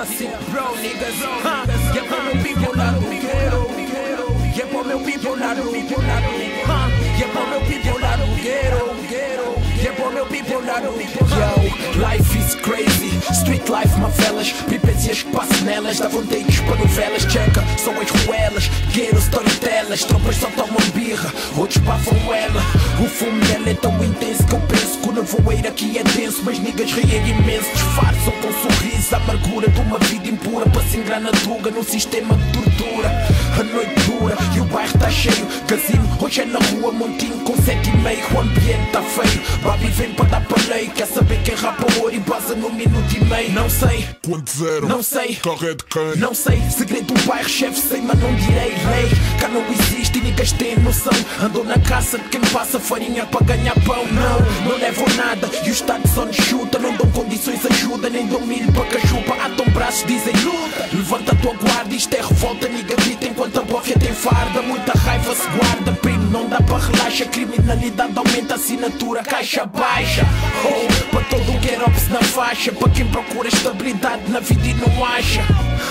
assim, bro, niggas. Ha, yeah, para meu people lá no guero. Yeah, para meu people lá no guero. Ha, yeah, para meu people lá no guero. Yeah, para meu people lá no Yo, life is crazy. Street life, mavelas. Peripécias que passo nelas. Davam takes para novelas. Checa, são as ruelas. Guero, storytellers. Tropas só tomam é tão intenso que eu penso que o nevoeiro aqui é denso. Mas niggas riem imenso. Disfarçam com sorriso. A amargura de uma vida impura. Para se engrar na tuga num sistema de tortura. A noite dura e o bairro tá cheio. Casino, hoje é na rua. Montinho com sete e meio. O ambiente tá feio. Babi vem para dar sei. Ponto zero. Não sei. De quem? Não sei, segredo do bairro, chefe, sei, mas não direi lei. Cá não existe e niggas têm noção. Andou na caça de quem passa farinha para ganhar pão. Não, não levam nada e o Estado só nos chuta. Não dão condições, ajuda, nem dão milho para cachupa. Dizem luta. Levanta a tua guarda, isto é revolta, niga grita enquanto a bófia tem farda. Muita raiva se guarda, primo, não dá para relaxar. Criminalidade aumenta, assinatura, caixa baixa. Oh, para todo o get ups na faixa. Para quem procura estabilidade na vida e não acha.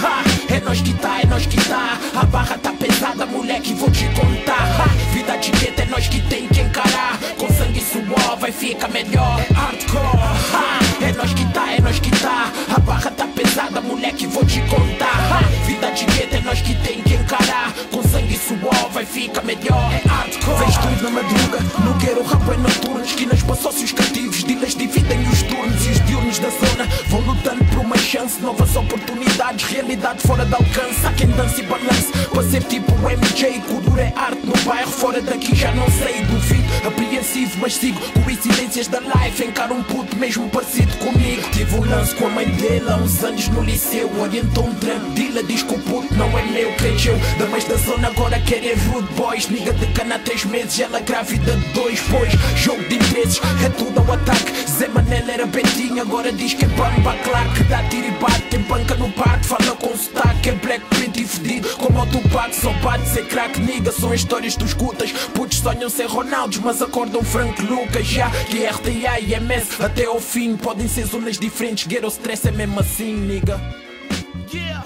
Ha, é nós que tá, é nós que tá. A barra tá pesada, moleque, vou te contar. Ha, vida de gueto é nós que tem que encarar. Com sangue e suor vai ficar melhor. Hardcore. Ha, é nós que tá, é nós que tá. A barra tá pesada, moleque, vou te contar. Vida de gueto é nós que tem que encarar. Com sangue e suor vai ficar melhor. É hardcore. Vês na madruga, no quero rabo é noturno. Esquinas para sócios cativos, dealers dividem os turnos. E os diurnos da zona vão lutando por uma chance, novas oportunidades, realidade fora de alcance. Há quem dance e balance para ser tipo MJ. Cultura é arte no bairro, fora daqui já não sei. Duvido, apreensivo, mas sigo coincidências da life. Encaro um puto mesmo parecido comigo. Tive um lance com a mãe dele há uns anos no liceu. Orientou um tranquila, diz que o puto não é meu. Cresceu, damas da zona agora querem rude boys. Niga de cana há três meses, ela grávida de dois. Pois, jogo de interesses, é tudo ao ataque. Zé Manela era Betinho, agora diz que é bamba claque. Dá tiro e bate, tem banca no parque. Como o Tupac, só bate ser crack, nigga. São histórias tu escutas. Putos sonham ser Ronaldos, mas acordam Frank Lucas. Já que RTA e MS até ao fim podem ser zonas diferentes. O stress é mesmo assim, nigga. Yeah!